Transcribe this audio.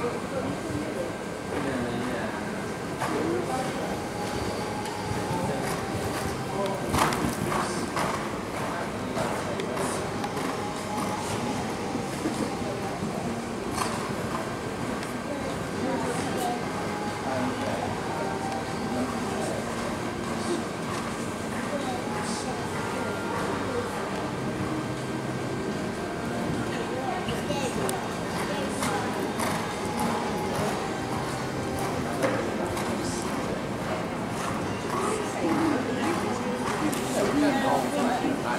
いいですね。